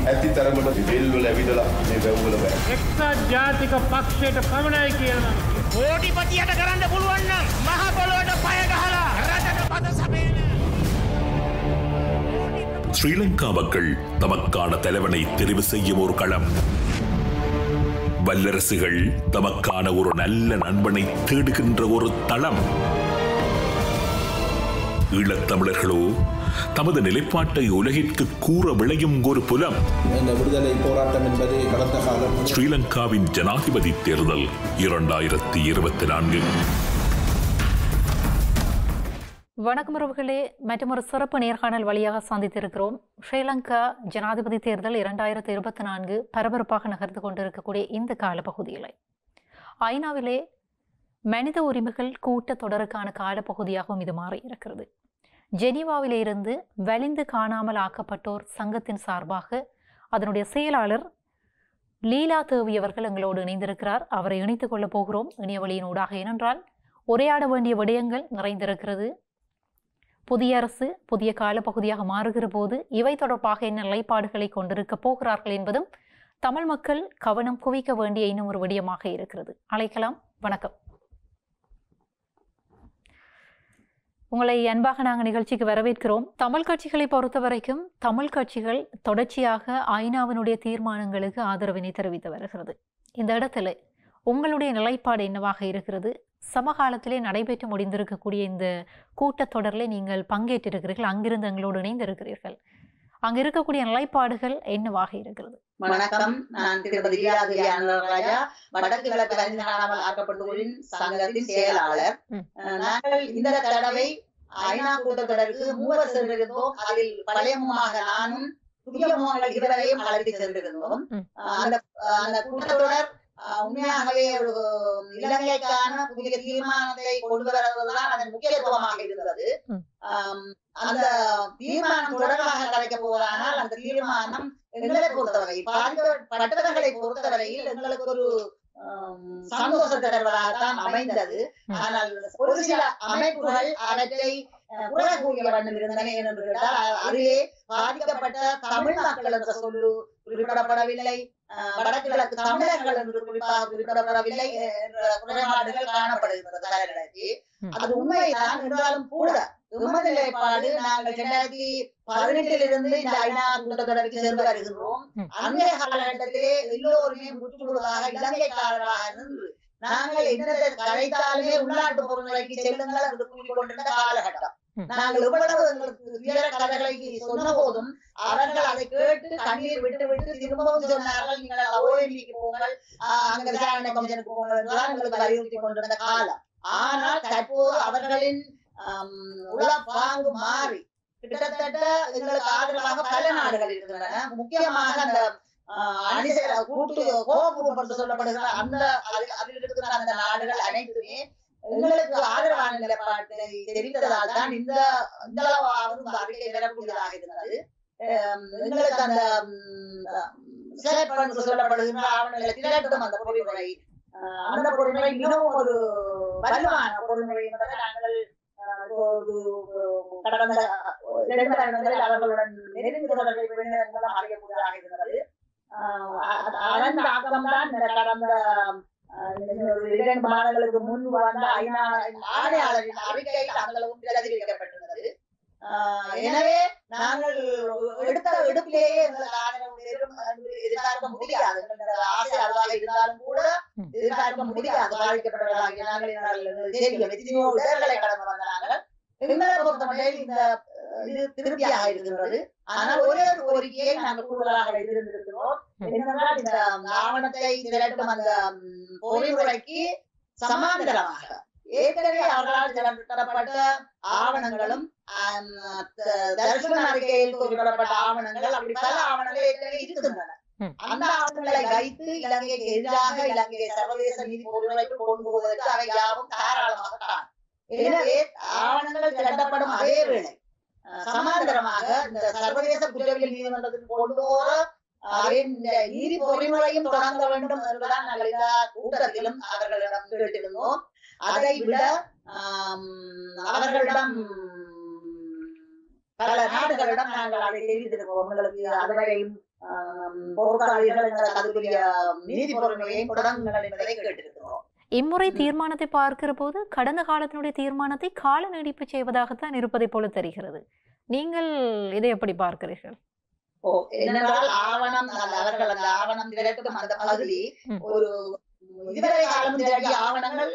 ඇති තරමට වෙල්වල ඇවිදලා මේ වැව්වල බෑ. එක්සත් ජාතික පක්ෂයට පමණයි කියලා නම් කෝටිපතියට කරන්න පුළුවන් නම් මහ පොළොවට පය ගහලා රටට පද සපේන ஸ்ரீலங்கா மக்கள் தமக்கான தலைவனை தெரிவு செய்யும் ஒரு களம் வல்லரசுகள் தமக்கான ஒரு நல்ல நண்பனை தேடுகின்ற ஒரு தளம் ஈழத்தமிழர்களோ தமது நிலைப்பாட்டை உலகிற்கு கூற விளையும் ஒரு புலம். இந்த விடுதலை போராட்டம் என்பது கடந்த காலம். ஸ்ரீலங்காவின் ஜனாதிபதி தேர்தல் இரண்டாயிரத்தி இருபத்தி நான்கு. வணக்கம் உறவுகளே. மற்றொரு சிறப்பு நேர்காணல் வழியாக சந்தித்திருக்கிறோம். ஸ்ரீலங்கா ஜனாதிபதி தேர்தல் இரண்டாயிரத்தி இருபத்தி நான்கு பரபரப்பாக நகர்ந்து கொண்டிருக்கக்கூடிய இந்த காலப்பகுதியில். ஐநாவிலே மனித உரிமைகள் கூட்டத் தொடருக்கான காலப்பகுதியாகவும் இது மாறி இருக்கிறது ஜெனீவாவிலிருந்து வலிந்து காணாமல் ஆக்கப்பட்டோர் சங்கத்தின் சார்பாக அதனுடைய செயலாளர் லீலா தேவி அவர்கள் எங்களோடு இணைந்திருக்கிறார். அவரை இணைத்துக் கொள்ளப் போகிறோம். இணைய வழியினூடாக ஏனென்றால் உரையாட வேண்டிய விடயங்கள் நிறைந்திருக்கிறது. புதிய அரசு புதிய காலப்பகுதியாக மாறுகிற போது இவை தொடர்பாக என்ன நிலைப்பாடுகளை கொண்டிருக்கப் போகிறார்கள் என்பதும் தமிழ் மக்கள் கவனம் குவிக்க வேண்டிய இன்னும் ஒரு விடயமாக இருக்கிறது. அழைக்கலாம். வணக்கம். உங்களை அன்பாக நாங்கள் நிகழ்ச்சிக்கு வரவேற்கிறோம். தமிழ் கட்சிகளை பொறுத்த வரைக்கும் தமிழ் கட்சிகள் தொடர்ச்சியாக ஐநாவினுடைய தீர்மானங்களுக்கு ஆதரவினை தெரிவித்து வருகிறது. இந்த இடத்துல உங்களுடைய நிலைப்பாடு என்னவாக இருக்கிறது? சமகாலத்திலே நடைபெற்று முடிந்திருக்கக்கூடிய இந்த கூட்டத்தொடரில் நீங்கள் பங்கேற்றிருக்கிறீர்கள் அங்கிருந்து எங்களோடு இணைந்திருக்கிறீர்கள். அங்கே இருக்கக்கூடிய நிலைப்பாடுகள் என்னவாக இருக்கிறது? வணக்கம். நான் லீலாதிரி அனுராஜா வடக்கு கிழக்கு அறிந்து காணாமல் ஆக்கப்பட்டோரின் சங்கத்தின் செயலாளர். நாங்கள் இந்த தடவை ஐநா கூட்டத்தொடருக்கு மூவர் சென்றிருந்தோம். அதில் பழைய முகமாக நானும் புதிய முகங்கள் இருவரையும் அழைத்து சென்றிருந்தோம். அந்த அந்த கூட்டத்தொடர் உண்மையாகவே ஒரு இலங்கைக்கான புதிய தீர்மானத்தை கொண்டு வருவதுதான் அதன் முக்கியத்துவமாக இருந்தது அந்த தீர்மானம் தொடர்பாக கலைக்க போவதானால் அந்த தீர்மானம் எங்களை பொறுத்தவரை பாதிக்கப்பட்டவர்களை பொறுத்தவரையில் எங்களுக்கு ஒரு ஆம், சந்தோஷம் தருவதாகத்தான் அமைந்தது. ஆனால் ஒரு சில அமைப்புகள் அவற்றை கூறிய வண்ணம் இருந்தன என்று கேட்டால் அ- அதிலே பாதிக்கப்பட்ட தமிழ் மக்கள் என்ற சொல்லு குறிப்பிடப்படவில்லை. வடக்கு கிழக்கு தமிழர்கள் என்று குறிப்பாக குறிப்பிடப்படவில்லை என்ற குறைபாடுகள் காணப்படுகிறது தலைநகரத்தில் ம். அது உண்மைதான் என்றாலும் கூட எமது நிலைப்பாடு நாங்கள் இரண்டாயிரத்தி பதினெட்டில் இருந்து இந்த ஐநா கூட்டத்தொடருக்கு சேர்ந்து வருகின்றோம். அந்த காலகட்டத்திலே எல்லோருமே முற்றுமுழுதாக இலங்கைக்காரராக இருந்து நாங்கள் என்னத்தை கழைத்தாலுமே உள்நாட்டு பொருள்களுக்கு செல்லுங்கள் என்று கூறிக்கொண்டிருந்த காலகட்டம். நாங்கள் எவ்வளவு எங்களுக்கு வீர கதைகளை சொன்ன போதும் அவர்கள் அதை கேட்டு தண்ணீர் விட்டு விட்டு திரும்பவும் சொன்னார்கள் நீங்கள் ஓஎம்இக்கு போங்கள் அங்க விசாரணை கமிஷனுக்கு போங்கள் என்றுதான் எங்களுக்கு அறிவுறுத்தி கொண்டிருந்த காலம். ஆனால் தற்போது அவர்களின் ஆம், உள பாங்கு மாறி கிட்டத்தட்ட எங்களுக்கு ஆதரவாக பல நாடுகள் இருக்கின்றன. முக்கியமாக அந்த ஆஹ், அணிசேர கூட்டு கோபுரம் சொல்லப்படுகிற அந்த அதில் இருக்கிற அந்த நாடுகள் அனைத்துமே எங்களுக்கு ஆதரவான நிலைப்பாட்டை தெரிந்ததால் தான் இந்த இந்த அளவாவது அறிக்கை பெறக்கூடியதாக இருந்தது. எங்களுக்கு அந்த செயற்பன்று சொல்லப்படுகின்ற ஆவணங்களை திரட்டும் அந்த பொறிமுறை. அந்த பொறிமுறை மிகவும் ஒரு வலுவான பொறிமுறை என்பதை நாங்கள் ஆஹ், ஒரு கடந்த இரண்டு வருடங்களில் அவர்களுடன் நெருங்கிய தொடர்பை மூலம் அறியக்கூடியதாக இருந்தது. அதன் தாக்கம்தான் கடந்த இரண்டு மாதங்களுக்கு முன் வந்த ஐநா ஆணையாளரின் அறிக்கையில் தங்களும் பிரதிபலிக்கப்பட்டிருந்தது ஆஹ், எனவே நாங்கள் எடுத்த எடுப்பிலேயே எங்களுக்கு ஆதரவு எதிர்பார்க்க முடியாது. எங்களது ஆசை அதுவாக இருந்தாலும் கூட. எதிர்பார்க்க முடியாது. பாதிக்கப்பட்டவர்களாகிய நாங்கள் தெரியும். எத்தனையோ இடர்களை கடந்து வந்த நாங்கள் எங்களை பொறுத்தமட்டில் இந்த இது திருப்தியாக இருக்கின்றது. ஆனால் ஒரே ஒரு கோரிக்கையை நாங்கள் கூடுதலாக வைத்திருந்திருக்கிறோம். ம். என்னவென்றால் இந்த ஆவணத்தை திரட்டும் அந்த பொறிமுறைக்கு சமாந்தரமாக. ஏற்கனவே அவர்களால் திரட்டப்பட்ட ஆவணங்களும் ஆம், த- தர்ஷன அறிக்கையில் குறிப்பிடப்பட்ட ஆவணங்கள் அப்படி பல ஆவணங்கள் ஏற்கனவே இருக்கின்றன. அந்த ஆவணங்களை வைத்து இலங்கைக்கு எதிராக இலங்கை சர்வதேச நீதி பொறிமுறைக்கு கொண்டு போவதற்கு அவை யாவும் தாராளமாக எனவே ஆவணங்கள் திரட்டப்படும் அதே வேளை சமாந்தரமாக இந்த சர்வதேச குற்றவியல் நீதிமன்றத்துக்கு கொண்டு போற இந்த நீதி பொறிமுறையும் தொடங்க வேண்டும் என்பதுதான் நாங்கள் இந்த கூட்டத்திலும் அவர்களிடம் கேட்டிருந்தோம். அதை விட அவர்களிடம் பல நாடுகளிடம் நாங்கள் அதை தெரிவித்திருக்கோம். உங்களுக்கு அதுவரையும் ஆம், நீதி பொறுமையை தொடங்குங்கள் என்பதை கேட்டிருக்கிறோம். இம்முறை தீர்மானத்தை பார்க்கிற போது கடந்த காலத்தினுடைய தீர்மானத்தை கால நீடிப்பு செய்வதாகத்தான் இருப்பதை போல தெரிகிறது. நீங்கள் இதை எப்படி பார்க்கிறீர்கள்? என்னென்றால் ஆவணம் அவர்கள் அந்த ஆவணம் திரட்டும் அந்த பகுதி. ஒரு இதுவரை காலம் திரட்டிய ஆவணங்கள்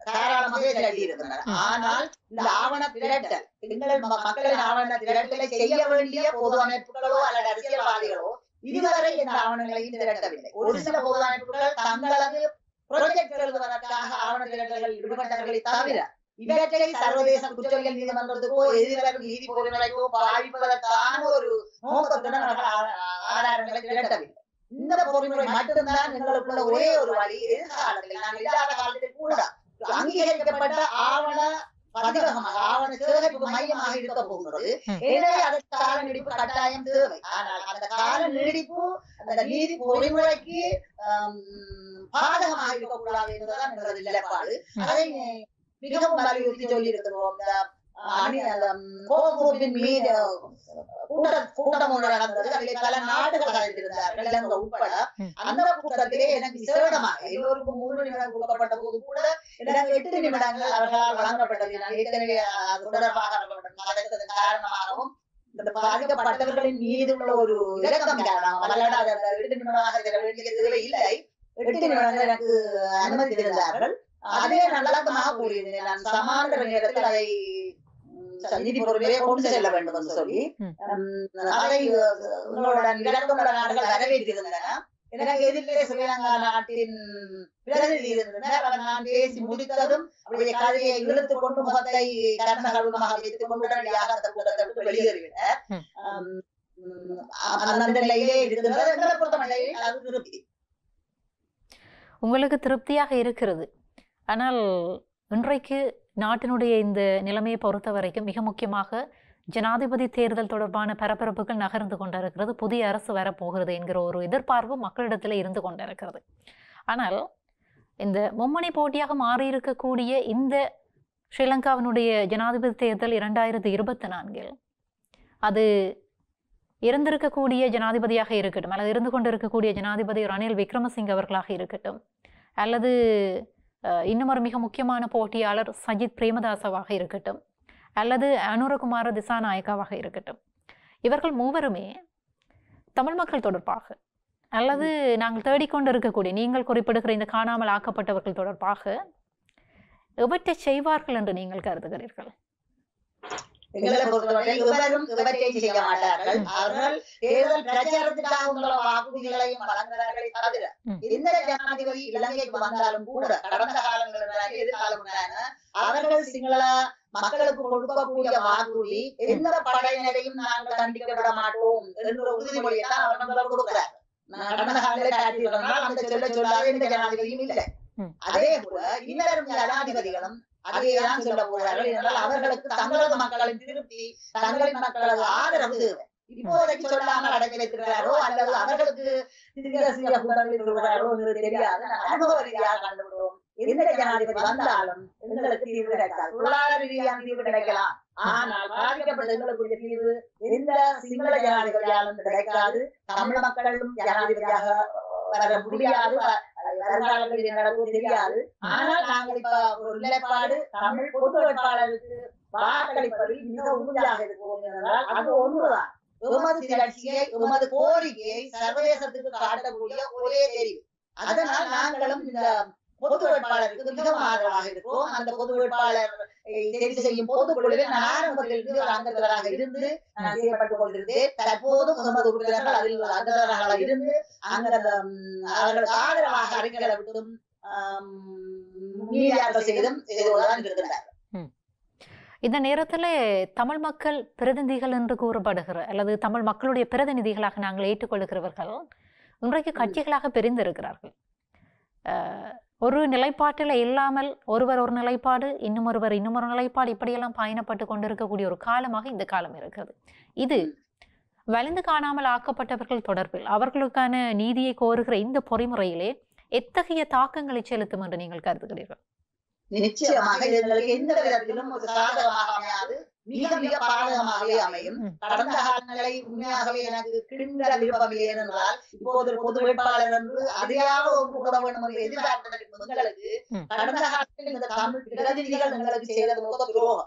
தாராளமாக திரட்டி இருந்தன ஆனால் இந்த ஆவண திரட்டல் எங்கள் மக்களின் ஆவண திரட்டலை செய்ய வேண்டிய பொது அமைப்புகளோ அல்லது அரசியல்வாதிகளோ இதுவரை இந்த ஆவணங்களையும் திரட்டவில்லை ஒரு சில பொது அமைப்புகள் தங்களது ப்ரொஜெக்ட் எழுதுவதற்காக ஆவண திரட்டல்கள் ஈடுபட்டவர்களை தவிர இவற்றை சர்வதேச குற்றவியல் நீதிமன்றத்துக்கோ எதிர்வரும் நீதி பொறிமுறைக்கோ பாதிப்பதற்கான ஒரு நோக்கத்துடன் அவர்கள் ஆதாரங்களை திரட்டவில்லை. இந்த பொறிமுறை மட்டும்தான் எங்களுக்குள்ள ஒரே ஒரு வழி எதிர்காலத்தில். நாங்கள் இல்லாத காலத்தில் கூட அங்கீகரிக்கப்பட்ட ஆவண பதிவகமாக ஆவண சேகரிப்பு மையமாக இருக்க போகிறது. எனவே அதற்கு கால நீடிப்பு கட்டாயம் தேவை. ஆனால் அந்த கால நீடிப்பு அந்த நீதி பொறிமுறைக்கு பாதகமாக இருக்கக்கூடாது என்பதுதான் எங்களது நிலைப்பாடு. அதை மிகவும் வலியுறுத்தி சொல்லி இருக்கிறோம் கோகுரூப்பின் மீது கூட்ட கூட்டம் ஒன்று நடந்தது. அதில் பல நாடுகள் கலந்திருந்தார்கள். இலங்கை உட்பட. அந்த கூட்டத்திலே எனக்கு விசேடமாக எல்லோருக்கும் மூன்று நிமிடம் கொடுக்கப்பட்ட போது கூட எனக்கு எட்டு நிமிடங்கள் அவர்களால் வழங்கப்பட்டது. நான் ஏற்கனவே தொடர்பாக காரணமாகவும் இந்த பாதிக்கப்பட்டவர்களின் மீது உள்ள ஒரு வல்லடாத அந்த எட்டு நிமிடமாக செல்ல வேண்டிய தேவை இல்லை எட்டு நிமிடங்கள் எனக்கு அனுமதித்திருந்தார்கள். அதே நல்லமாக கூறியிருந்தேன். நான் சமாந்தர நேரத்தில் அதை நீதி பொறுமையை கொண்டு செல்ல வேண்டும் என்று சொல்லி அதை உங்களுடன் இலக்கமுள்ள நாடுகள் வரவேற்றிருந்தன. எனக்கு எதிரிலே ஸ்ரீலங்கா நாட்டின் பிரதிநிதி இருந்தனர். அவர் நான் பேசி முடித்ததும் அவருடைய கதையை இழுத்துக் கொண்டு முகத்தை கர்ணகழுமாக வைத்துக் கொண்டு உடனடியாக அந்த கூட்டத்தை ம், அந்த நிலையிலே இருக்கின்றது எங்களை பொறுத்தமட்டில் அது திருப்தி. உங்களுக்கு திருப்தியாக இருக்கிறது. ஆனால் இன்றைக்கு நாட்டினுடைய இந்த நிலைமையை பொறுத்த வரைக்கும் மிக முக்கியமாக ஜனாதிபதி தேர்தல் தொடர்பான பரபரப்புகள் நகர்ந்து கொண்டிருக்கிறது. புதிய அரசு வரப்போகிறது என்கிற ஒரு எதிர்பார்ப்பு மக்களிடத்தில் இருந்து கொண்டிருக்கிறது. ஆனால் இந்த மும்மணி போட்டியாக மாறியிருக்கக்கூடிய இந்த ஸ்ரீலங்காவினுடைய ஜனாதிபதி தேர்தல் இரண்டாயிரத்தி இருபத்தி நான்கில் அது இருந்திருக்கக்கூடிய ஜனாதிபதியாக இருக்கட்டும் அல்லது இருந்து கொண்டிருக்கக்கூடிய ஜனாதிபதி ரணில் விக்ரமசிங்க அவர்களாக இருக்கட்டும் அல்லது இன்னும் ஒரு மிக முக்கியமான போட்டியாளர் சஜித் பிரேமதாசவாக இருக்கட்டும் அல்லது அனுரகுமார திசாநாயக்காவாக இருக்கட்டும். இவர்கள் மூவருமே தமிழ் மக்கள் தொடர்பாக அல்லது நாங்கள் தேடிக்கொண்டு இருக்கக்கூடிய நீங்கள் குறிப்பிடுகிற இந்த காணாமல் ஆக்கப்பட்டவர்கள் தொடர்பாக எவற்றை செய்வார்கள் என்று நீங்கள் கருதுகிறீர்கள்? எங்களை பொறுத்தவரை இவரும் இவற்றை செய்ய மாட்டார்கள் அவர்கள் தேர்தல் பிரச்சாரத்துக்காக உங்கள வாக்குறுதிகளையும் வழங்குகிறார்களே தவிர. எந்த ஜனாதிபதி இலங்கைக்கு வந்தாலும் கூட கடந்த காலங்களில் எதிர்காலம் அவர்கள் சிங்கள மக்களுக்கு கொடுக்கக்கூடிய வாக்குறுதி எந்த படையினரையும் நாங்கள் தண்டிக்க விட மாட்டோம் என்ற உறுதிமொழியை தான் அவர்கள் கொடுக்கிறார் கடந்த காட்டியிருந்தால் அந்த சொல்ல சொல்லாத எந்த ஜனாதிபதியும் இல்லை. அதே போல இன்னரும் ஜனாதிபதிகளும் அதையேதான் சொல்ல போகிறார்கள் என்றால் அவர்களுக்கு தங்களது மக்களின் திருப்தி தங்களின் மக்களது ஆதரவு தேவை இப்போதைக்கு சொல்லாமல் அடக்கி வைத்திருக்கிறாரோ அல்லது அவர்களுக்கு சிறிய சிறிய கூட்டங்களில் இருக்கிறாரோ என்று தெரியாது. அனுபவ ரீதியாக கண்டுவிடுவோம் எந்த ஜனாதிபதி வந்தாலும் எங்களுக்கு தீர்வு கிடைக்காது. பொருளாதார ரீதியான தீர்வு கிடைக்கலாம். ஆனால் பாதிக்கப்பட்ட எங்களுக்குரிய தீர்வு எந்த சிங்கள ஜனாதிபதியாலும் கிடைக்காது. தமிழ் மக்களும் ஜனாதிபதியாக வர முடியாது. வருங்காலங்களில் நடக்கும் தெரியாது. ஆனால் நாங்கள் இப்ப ஒரு நிலைப்பாடு தமிழ் பொது வேட்பாளருக்கு வாக்களிப்பதில் மிக உறுதியாக இருக்கிறோம் என்றால் அது ஒன்றுதான். உமது திரட்சியை உமது கோரிக்கையை சர்வதேசத்துக்கு காட்டக்கூடிய ஒரே தெரிவு. அதனால் நாங்களும் இந்த பொது வேட்பாளருக்கு மிகவும் ஆதரவாக இருக்கிறோம் அந்த பொது வேட்பாளர் தெரிவு செய்யும் பொதுக்குழுவில் நான் ஆரம்பத்திலிருந்து ஒரு அங்கத்தவராக இருந்து நான் செய்யப்பட்டுக் கொண்டிருந்தேன். தற்போது முகமது உறுப்பினர்கள் அதில் அங்கத்தவராக இருந்து அங்க அவர்களுக்கு ஆதரவாக அறிக்கைகளை விட்டும் மீடியாக்கள் செய்தும் செய்துதான் இருக்கிறார் இந்த நேரத்தில் தமிழ் மக்கள் பிரதிநிதிகள் என்று கூறப்படுகிற அல்லது தமிழ் மக்களுடைய பிரதிநிதிகளாக நாங்கள் ஏற்றுக்கொள்கிறவர்கள் இன்றைக்கு கட்சிகளாக பிரிந்திருக்கிறார்கள். அஹ், ஒரு நிலைப்பாட்டில் இல்லாமல் ஒருவர் ஒரு நிலைப்பாடு இன்னும் ஒருவர் இன்னும் ஒரு நிலைப்பாடு இப்படியெல்லாம் பயணப்பட்டு கொண்டிருக்கக்கூடிய ஒரு காலமாக இந்த காலம் இருக்கிறது. இது வலிந்து காணாமல் ஆக்கப்பட்டவர்கள் தொடர்பில் அவர்களுக்கான நீதியை கோருகிற இந்த பொறிமுறையிலே எத்தகைய தாக்கங்களை செலுத்தும் என்று நீங்கள் கருதுகிறீர்கள்? நிச்சயமாக எந்த விதத்திலும் ஒரு சாதகமாக அமையாது. மிக மிக பாதகமாகவே அமையும். கடந்த காலங்களை உண்மையாகவே எனக்கு கிண்ட விருப்பமில்லை என்றால் இப்போது ஒரு பொது வேட்பாளர் என்று அதையாவது ஒன்று கூட வேண்டும் என்று எதிர்பார்த்திருக்கும் எங்களுக்கு ம். கடந்த காலத்தில் இந்த தமிழ் பிரதிநிதிகள் எங்களுக்கு செய்தது மொத்த துரோகம்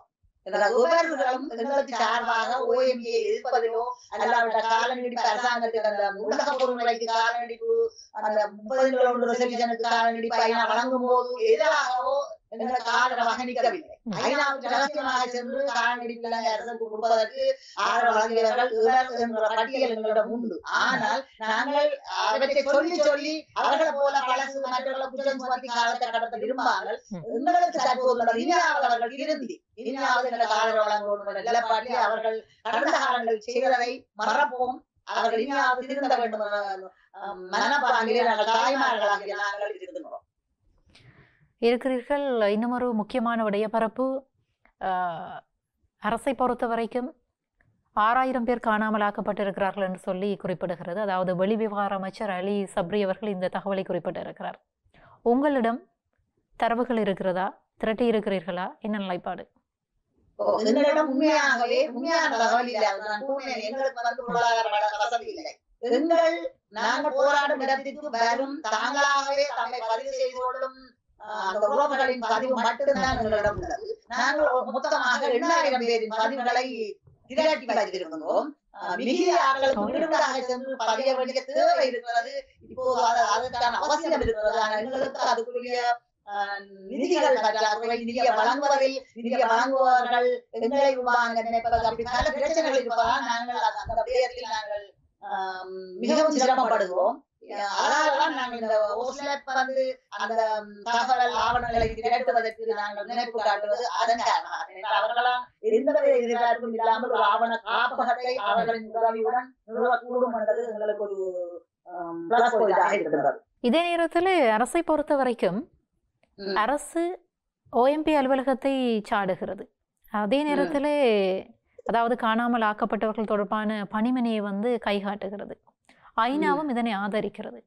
உபர்களும் எங்களுக்கு சார்பாக ஓஎம்ஏ எதிர்ப்பதிலோ அல்லாவிட்ட காலநீடிப்பு அரசாங்கத்துக்கு அந்த உலக பொருள்களுக்கு காலநீடிப்பு அந்த முப்பது ஒன்று ரெசல்யூஷனுக்கு காலநீடிப்பு வழங்கும் போது எதிராகவோ எங்களுக்கு ஆதரவாக நிற்கவில்லை ஐநாவுக்கு ரகசியமாக சென்று காலநீடிப்பு அரசுக்கு கொடுப்பதற்கு ஆதரவு வழங்கியவர்கள் இவர் என்ற பட்டியல் எங்களிடம் உண்டு. ஆனால் நாங்கள் அவற்றை சொல்லி சொல்லி அவர்களை போல பழசு மற்றவர்களை குற்றம் சுமத்தி காலத்தை கடத்த விரும்பாமல் எங்களுக்கு தற்போது இனியாவது அவர்கள் இனியாவது எங்களுக்கு ஆதரவு வேண்டும் என்ற நிலப்பாட்டில் அவர்கள் கடந்த காலங்களில் செய்ததை மறப்போம். அவர்கள் இனியாவது திருந்த வேண்டும் என்ற அஹ், மனப்பாங்கிலே நாங்கள் தாய்மார்களாகிய நாங்கள் இருக்கின்றோம். இருக்கிறீர்கள். இன்னும் ஒரு முக்கியமான விடயப்பரப்பு ஆஹ், அரசை பொறுத்த வரைக்கும் ஆறாயிரம் பேர் காணாமலாக்கப்பட்டிருக்கிறார்கள் என்று சொல்லி குறிப்பிடுகிறது. அதாவது வெளிவிவகார அமைச்சர் அலி சப்ரி அவர்கள் இந்த தகவலை குறிப்பிட்டிருக்கிறார். உங்களிடம் தரவுகள் இருக்கிறதா? திரட்டி இருக்கிறீர்களா? என்ன நிலைப்பாடு? எங்களிடம் உண்மையாகவே உண்மையான தகவல் இல்லை நான் கூறினேன் எங்களுக்கு வந்து பொருளாதார வசதி இல்லை. எங்கள் நாங்கள் போராடும் இடத்திற்கு வரும் தாங்களாகவே தம்மை பதிவு செய்து கொள்ளும் அந்த உறவுகளின் பதிவு மட்டும்தான் எங்களிடம் உள்ளது. நாங்கள் மொத்தமாக எண்ணாயிரம் பேரின் பதிவுகளை திரட்டி வைத்திருக்கின்றோம் மிகுதி ஆட்களுக்கு வீடுகளாக சென்று பதிய வேண்டிய தேவை இருக்கிறது. இப்போது அதற்கான அவசியம் இருக்கிறது. ஆனால் எங்களுக்கு அதுக்குரிய நிதிகள் பற்றாக்குறை வழங்குவதில் வழங்குபவர்கள் எங்களை நினைப்பது அப்படி பல பிரச்சனைகள் இருப்பதால் நாங்கள் அந்த- விடயத்தில் நாங்கள் மிகவும் சிரமப்படுகிறோம். அதனாலதான் நாங்கள் இந்த ஓஸ்லெப் வந்து அந்த தகவல் ஆவணங்களை திரட்டுவதற்கு நாங்கள் நினைப்பு காட்டுவது அதன் காரணமாக அவர்களால் எந்தவித எதிர்பார்ப்பும் இல்லாமல் ஒரு ஆவண காப்பகத்தை அவர்களின் உதவியுடன் நிறுவக்கூடும் என்பது எங்களுக்கு ஒரு பிளஸ் பாயிண்டாக இருக்கிறது இதே நேரத்தில் அரசை பொறுத்த வரைக்கும். அரசு ஓஎம்பி அலுவலகத்தை சாடுகிறது. அதே நேரத்தில் அதாவது காணாமல் ஆக்கப்பட்டவர்கள் தொடர்பான பணிமனையை வந்து கைகாட்டுகிறது. ஐநாவும் இதனை ஆதரிக்கிறது.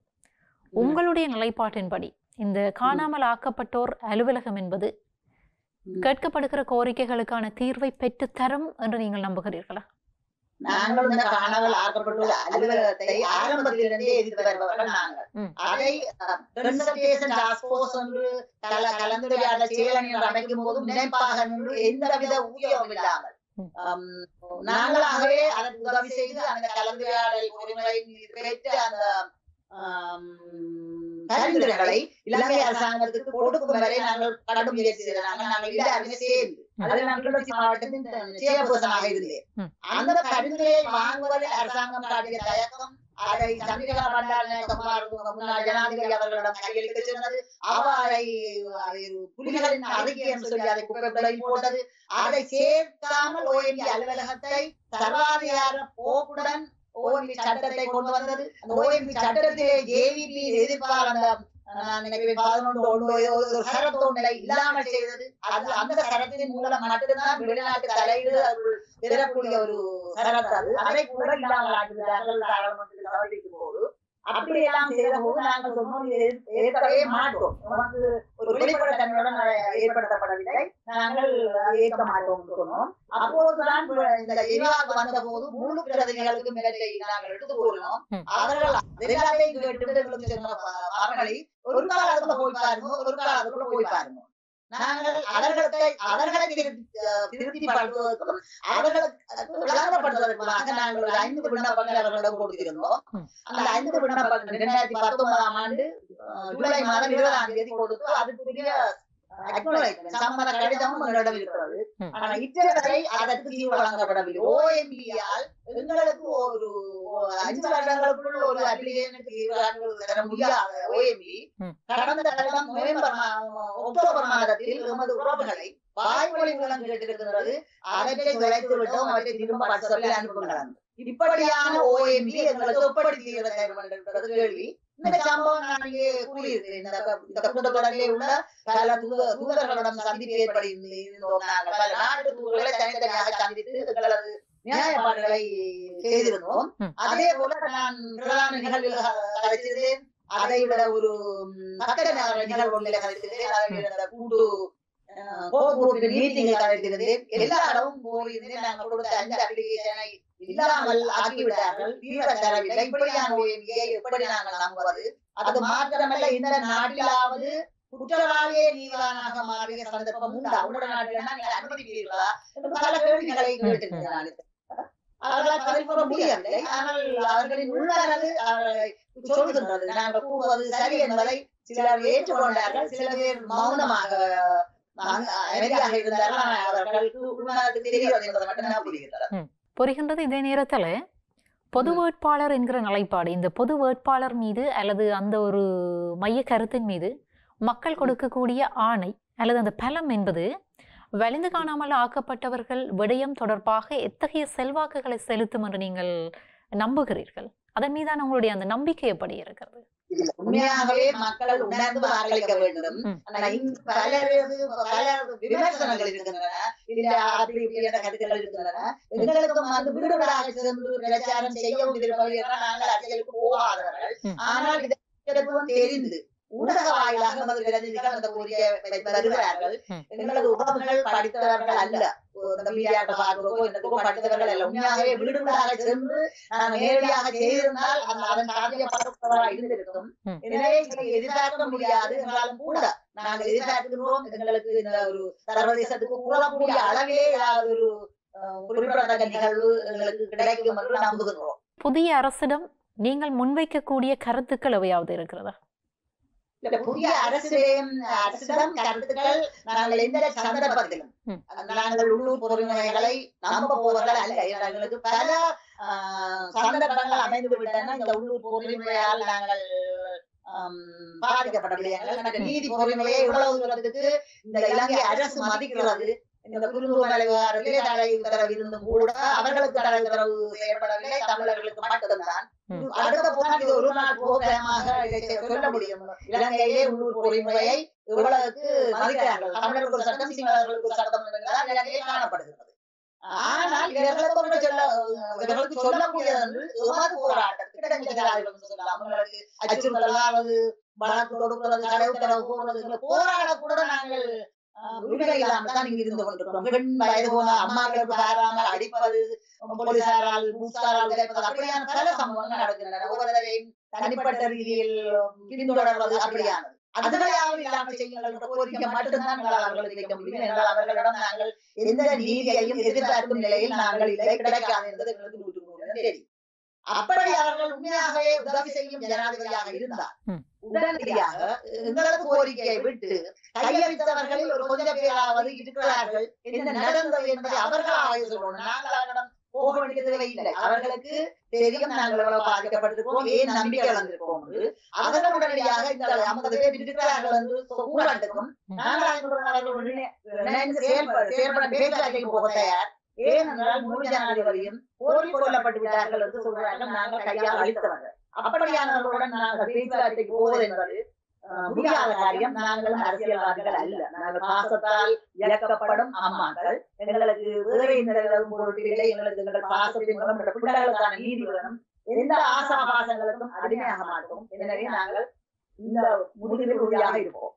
உங்களுடைய நிலைப்பாட்டின்படி இந்த காணாமல் ஆக்கப்பட்டோர் அலுவலகம் என்பது. கேட்கப்படுகிற கோரிக்கைகளுக்கான தீர்வை பெற்று தரும் என்று நீங்கள் நம்புகிறீர்களா? நாங்கள் இந்த காணாமல் ஆக்கப்பட்டுள்ள அலுவலகத்தை ஆரம்பத்திலிருந்தே எதிர்த்து வருபவர்கள் நாங்கள். அதை கன்சல்டேஷன் டாஸ்க் போர்ஸ் என்று கல கலந்துரையாடல் செயலணி அமைக்கும் போதும் நினைப்பாக நின்று எந்தவித ஊதியமும் இல்லாமல் நாங்களாகவே அதற்கு உதவி செய்து அந்த கலந்துரையாடல் பொறுமுறை பெற்று அந்த பரிந்துரைகளை இலங்கை அரசாங்கத்துக்கு கொடுக்கும் வரை நாங்கள் கடும் முயற்சி செய்தோம் நாங்கள் எல்லாருமே சேர்ந்து அதில் நான் கிளர்ச்சி மாவட்டத்தின் சேர்பர்சனாக இருந்தேன். அந்த பரிந்துரையை வாங்குவதில் அரசாங்கம் காட்டிய தயக்கம் அதை சந்திரிகா பண்டார் முன்னாள் ஜனாதிபதி அவர்களிடம் கையளிக்க சொன்னது அவரை புலிகளின் அறிக்கை என்று சொல்லி அதை குப்பைக்குள்ளையில் போட்டது. அதை சேர்க்காமல் ஓஎம்பி அலுவலகத்தை சர்வாதிகார போக்குடன் ஓஎம்பி சட்டத்தை கொண்டு வந்தது. அந்த ஓஎம்பி சட்டத்திலே ஏவிபி எதிர்ப்பாளர் அந்த நான் நினைக்கிறேன் பதினொன்று ஒரு இல்லாமல் செய்தது. அது அந்த சரத்தின் மூலம் மட்டும்தான் வெளிநாட்டு தலையீடு பெறக்கூடிய ஒரு சரத்து. அது. அதை கூட இல்லாமல் சமர்ப்பிக்கும் போது அப்படியெல்லாம் செய்த போது நாங்கள் சொன்னோம் ஏற்கவே மாட்டோம் நமக்கு ஒரு வெளிப்படைத்தன்மையுடன் அதை ஏற்படுத்தப்படவில்லை. நாங்கள் ஏற்க மாட்டோம் சொன்னோம். அப்போதுதான் இந்த எரிவாக்கு வந்த போது முழு பிரதிநிதிகளுக்கும் இவற்றை நாங்கள் எடுத்து கூறினோம். அவர்கள் எல்லாத்தையும் கேட்டு சொன்ன மரங்களை ஒரு கால அதுக்குள்ள போய் பாருங்க ஒரு கால அதுக்குள்ள போய் பாருங்க. நாங்கள் அவர்களை அவர்களை திருப்தி திருப்திப்படுத்துவதற்கும் அவர்களுக்கு விளங்கப்படுத்துவதற்குமாக நாங்கள் ஒரு ஐந்து விண்ணப்பங்கள் அவர்களிடம் கொடுத்திருந்தோம். அந்த ஐந்து விண்ணப்பங்கள் இரண்டாயிரத்தி பத்தொன்பதாம் ஆண்டு ஜூலை மாதம் இருபதாம் தேதி கொடுத்து அதுக்குரிய acknowledgement, சம்மத கடிதமும் எங்களிடம் இருக்கிறது. ஆனா இத்தனை அதற்கு தீர்வு வழங்கப்படவில்லை. ஓஎம்பியால் எங்களுக்கு ஒரு அஞ்சு வருடங்களுக்குள் ஒரு அப்ளிகேஷனுக்கு தீர்வு வழங்க தர முடியாத ஓஎம்பி ம். கடந்த வருடம் நவம்பர் மா- அக்டோபர் மாதத்தில் எமது உறவுகளை வாய்மொழி மூலம் கேட்டிருக்கிறது அவற்றை தொலைத்து விட்டோம் அவற்றை திரும்ப வாட்ஸ்அப்பில் அனுப்புகிறாங்க இப்படியான ஓஎம்பி எங்களுக்கு எப்படி கேள்வி. இந்த சம்பவம் இங்கே கூறியிருக்கிறேன் இந்த இந்த கூட்டத்தொடரிலே உள்ள பல தூத தூதர்களிடம் சந்திப்பு ஏற்படி இருந்தோம் நாங்கள் பல நாட்டு தூதர்களை தனித்தனியாக சந்தித்து எங்களது நியாயப்பாடுகளை செய்திருந்தோம். அதே போல நான் பிரதான நிகழ்வில் கதைச்சிருந்தேன் அதை விட ஒரு ம், பக்க நகர நிகழ்வு ஒன்றில் கதைச்சிருந்தேன் அதை விட அந்த கூட்டு கோர் குரூப் மீட்டிங் கலைத்திருந்தேன் எல்லா இடமும் போயிருந்தேன் நாங்கள் கொடுத்த அஞ்சு அப்ளிகேஷனை இல்லாமல் ஆக்கிவிட்டார்கள். தீவிர தரவில்லை. இப்படியான OMA எப்படி நாங்கள் நம்புவது? அது மாத்திரமல்ல இந்த நாட்டிலாவது குற்றவாளியே நீதிவானாக மாறிய சந்தர்ப்பம் உண்டா? உங்களோட நாட்டில் நீங்கள் அனுமதிப்பீர்களா என்று பல கேள்விகளை கேட்டிருக்கிறான் அவர்களால் பதில் கூற முடியவில்லை. ஆனால் அவர்களின் உள்ளரங்கு அவர்களை சொல்கின்றது நாங்கள் கூறுவது சரி என்பதை சிலர் ஏற்றுக்கொண்டார்கள். சில பேர் மௌனமாக அமைதியாக இருந்தார்கள் ஆனால் அவர்களுக்கு உள்மனது தெரிகிறது என்பது மட்டும்தான் புரிகிறது. புரிகின்றது இதே நேரத்தில் பொது வேட்பாளர் என்கிற நிலைப்பாடு இந்த பொது வேட்பாளர் மீது அல்லது அந்த ஒரு மைய கருத்தின் மீது மக்கள் கொடுக்கக்கூடிய ஆணை அல்லது அந்த பலம் என்பது வலிந்து காணாமல் ஆக்கப்பட்டவர்கள் விடயம் தொடர்பாக எத்தகைய செல்வாக்குகளை செலுத்தும் என்று நீங்கள் நம்புகிறீர்கள்? அதன் மீதான உங்களுடைய அந்த நம்பிக்கை எப்படி இருக்கிறது? உண்மையாகவே மக்கள் உணர்ந்து வாக்களிக்க வேண்டும். பல பல விமர்சனங்கள் இருக்கின்றன. இல்ல அப்படி இப்படி என்ற கருத்துக்கள் இருக்கின்றன. எங்களுக்கும் வந்து வீடுகளாக சென்று பிரச்சாரம் செய்யவும் என்றால் நாங்கள் அரசியலுக்கு போகாதவர்கள். ஆனால் இதற்கும் தெரிந்து ஊடக வாயிலாக நமது பிரதிநிதிகள் அந்த கோரிக்கை வருகிறார்கள். எங்களது உறவுகள் படித்தவர்கள் அல்ல. மீடியாக்கள் பார்க்கிறோம் இந்த படித்தவர்கள் அல்ல உண்மையாகவே வீடுகளாக சென்று நாங்கள் நேரடியாக செய்திருந்தால் அந்த அதன் சாத்தியப்பட்டவராக இருந்திருக்கும். எனவே எதிர்பார்க்க முடியாது என்றாலும் கூட நாங்கள் எதிர்பார்க்கின்றோம் எங்களுக்கு இந்த ஒரு சர்வதேசத்துக்கு கூறக்கூடிய அளவிலே ஏதாவது ஒரு குறிப்பிடத்தக்க நிகழ்வு எங்களுக்கு கிடைக்கும் என்று நம்புகின்றோம். புதிய அரசிடம் நீங்கள் முன்வைக்கக்கூடிய கருத்துக்கள் எவையாவது இருக்கிறதா? இந்த புதிய அரசிடம் அரசிடம் கருத்துக்கள். நாங்கள் எந்த சந்தர்ப்பத்திலும். நாங்கள் உள்ளூர் பொறிமுறைகளை நம்ப போவர்கள் அல்ல. எங்களுக்கு பல சந்தர்ப்பங்கள் அமைந்து விட்டன. இந்த உள்ளூர் பொறிமுறையால் நாங்கள் எனக்கு நீதி பொறிமுறையை இவ்வளவு தூரத்துக்கு இந்த இலங்கை அரசு மதிக்கிறது. இந்த குறுந்தூர்மலை விவகாரத்திலே தடை உத்தரவு இருந்தும் கூட அவர்களுக்கு தடை உத்தரவு செய்யப்படவில்லை தமிழர்களுக்கு மட்டும்தான். அடுத்த போனால் ஒரு நாள் புரோகிராமாக சொல்ல முடியும். இலங்கையிலே உள்ளூர் பொறிமுறையை இவ்வளவுக்கு மதிக்கிறார்கள். தமிழர்களுக்கு ஒரு சட்டம் சிங்களர்களுக்கு ஒரு சட்டம் என்பதுதான் இலங்கையில் காணப்படுகிறது. ஆனால் இவர்களுக்கு ஒன்று சொல்ல இவர்களுக்கு சொல்லக்கூடியது என்று எமது போராட்டம் கிட்டத்தட்ட சொல்லலாம் அவங்களுக்கு அச்சுறுத்தலாவது வழக்கு கொடுக்கிறது கடை உத்தரவு போடுறது போராட கூட நாங்கள் இல்லாமல் தான் இங்க இருந்து கொண்டிருக்கிறோம் பெண் வயது போன அம்மாக்களுக்கு பாராமல் அடிப்பது போலீசாரால் பூசாரால் உதைப்பது அப்படியான பல சம்பவங்கள் நடக்கின்றன. ஒவ்வொருவரையும் தனிப்பட்ட ரீதியில் பின்தொடர்வது அப்படியானது. அதுகளையாவது இல்லாமல் செய்யுங்கள் கோரிக்கை மட்டும்தான் எங்களால் அவர்களுக்கு வைக்க முடியும். என்றால் அவர்களிடம் நாங்கள் எந்த நீதியையும் எதிர்பார்க்கும் நிலையில் நாங்கள் இல்லை. கிடைக்காது என்பது எங்களுக்கு நூற்று நூறு தெரியும். அப்படி அவர்கள் உண்மையாகவே உதவி செய்யும் ஜனாதிபதியாக இருந்தார். உடனடியாக எங்களது கோரிக்கையை விட்டு கையளித்தவர்களில் ஒரு கொஞ்சம் பேராவது இருக்கிறார்கள். என்ன நடந்தது என்பதை அவர்கள் ஆய்வு சொல்லணும் நாங்கள் அவர்களிடம் போக வேண்டிய தேவை இல்லை. அவர்களுக்கு தெரியும் நாங்கள் எவ்வளவு பாதிக்கப்பட்டிருக்கோம் ஏன் நம்பிக்கை வந்திருக்கோம் அவர்கள் உடனடியாக இந்த ஐம்பது பேர் இருக்கிறார்கள் என்று கூறட்டுக்கும் நாங்கள் அவர்கள் செயல்பட பேச்சுவார்த்தைக்கு போக தயார். ஏனென்றால் முழு ஜனாதிபதியும் போரில் கொல்லப்பட்டு விட்டார்கள் என்று சொல்கிறார்கள் நாங்கள் கையால் அளித்தவர்கள் அப்படியானவர்களுடன் நாங்கள் பேச்சுவார்த்தைக்கு போவது என்பது முடியாத காரியம் நாங்களும் அரசியல்வாதிகள் அல்ல. நாங்கள் பாசத்தால் இழக்கப்படும் அம்மாக்கள். எங்களுக்கு வேறு நிலைகளும் பொருட்டு இல்லை. எங்களுக்கு எங்கள் பாசத்தின் மூலம் பிள்ளைகளுக்கான நீதி வேணும் எந்த ஆசா பாசங்களுக்கும் அடிமையாக மாட்டோம் எனவே நாங்கள் இந்த முடிவில் உறுதியாக இருப்போம்.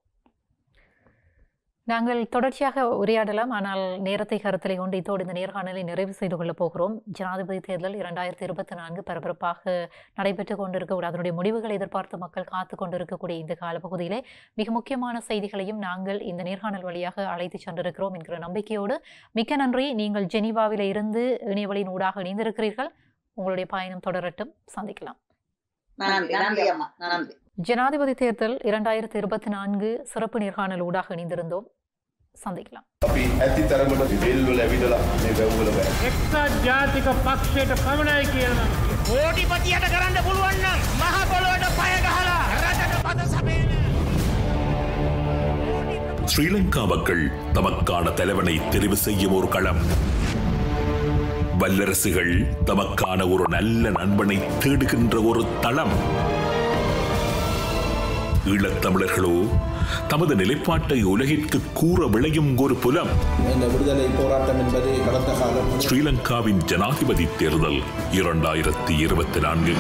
நாங்கள் தொடர்ச்சியாக உரையாடலாம். ஆனால் நேரத்தை கருத்தில் கொண்டு இதோடு இந்த நேர்காணலை நிறைவு செய்து கொள்ளப் போகிறோம். ஜனாதிபதி தேர்தல் இரண்டாயிரத்தி இருபத்தி நான்கு பரபரப்பாக நடைபெற்று கொண்டிருக்கக்கூடிய அதனுடைய முடிவுகளை எதிர்பார்த்து மக்கள் காத்து கொண்டிருக்கக்கூடிய இந்த காலப்பகுதியிலே மிக முக்கியமான செய்திகளையும் நாங்கள் இந்த நேர்காணல் வழியாக அழைத்து சென்றிருக்கிறோம் என்கிற நம்பிக்கையோடு மிக்க நன்றி. நீங்கள் ஜெனீவாவில் இருந்து இணையவழியின் ஊடாக இணைந்திருக்கிறீர்கள். உங்களுடைய பயணம் தொடரட்டும். சந்திக்கலாம். நன்றி நன்றி அம்மா. நன்றி. ஜனாதிபதி தேர்தல் இரண்டாயிரத்தி இருபத்தி நான்கு சிறப்பு நேர்காணல் ஊடாக இணைந்திருந்தோம். சந்திக்கலாம் අපි ඇති තරමට වෙල්වල ඇවිදලා මේ වැව්වල බෑ. එක්සත් ජාතික පක්ෂයට පමණයි කියලා නම් කියනවා. කෝටිපතියට කරන්න පුළුවන් නම් මහ පොළොවට පය ගහලා රටට පද සපයන ஸ்ரீலங்கா மக்கள் தமக்கான தலைவனை தெரிவு செய்யும் ஒரு களம் வல்லரசுகள் தமக்கான ஒரு நல்ல நண்பனை தேடுகின்ற ஒரு தளம் ஈழத்தமிழர்களோ தமது நிலைப்பாட்டை உலகிற்கு கூற விளையும் ஒரு புலம். இந்த விடுதலை போராட்டம் என்பது கடந்த காலம். ஸ்ரீலங்காவின் ஜனாதிபதி தேர்தல் இரண்டாயிரத்தி இருபத்தி நான்கு.